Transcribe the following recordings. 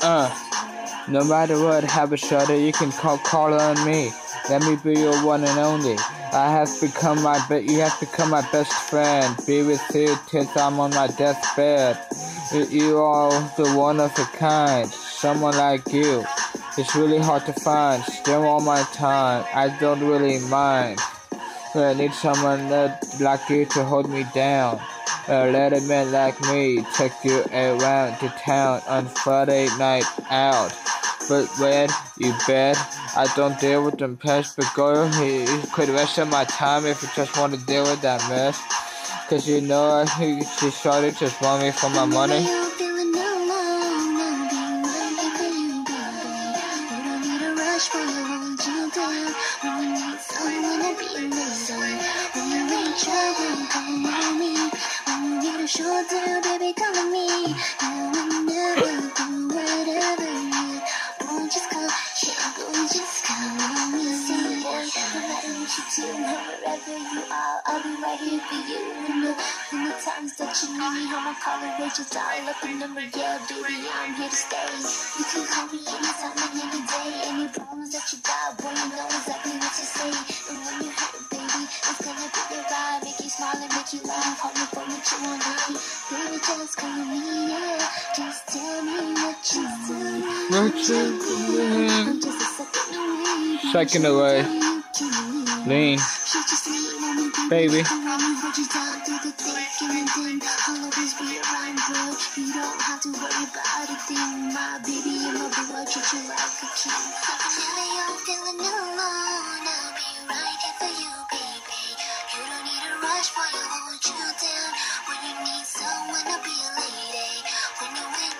Uh, no matter what happens, Shudder, you can call, call on me. Let me be your one and only. I have become my be- you have become my best friend. Be with you till I'm on my deathbed. You are the one of a kind. Someone like you. It's really hard to find. Still all my time. I don't really mind. I need someone like you to hold me down. A little man like me take you around to town on Friday night out. But when you bet, I don't deal with them pests, but girl, you could waste my time if you just want to deal with that mess. Cause you know, she started just want me for my money. Shoulder, baby, come me. I never do whatever you want. Just come, me. Say, boy, no matter what you do, wherever you are, I'll be right here for you. When the, when the times that you need me, I'm gonna call it, just dial up the number, yeah, baby, I'm here to stay. You can call me anytime and any day. Any problems that you got, boy, you know exactly what to say. And when you hurt, baby, it's gonna be your make you smile and make you laugh. Call me for what you want, honey. Baby, just call me, yeah. Just tell me what you want. Second away. Lean, baby.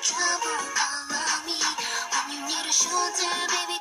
Trouble, baby.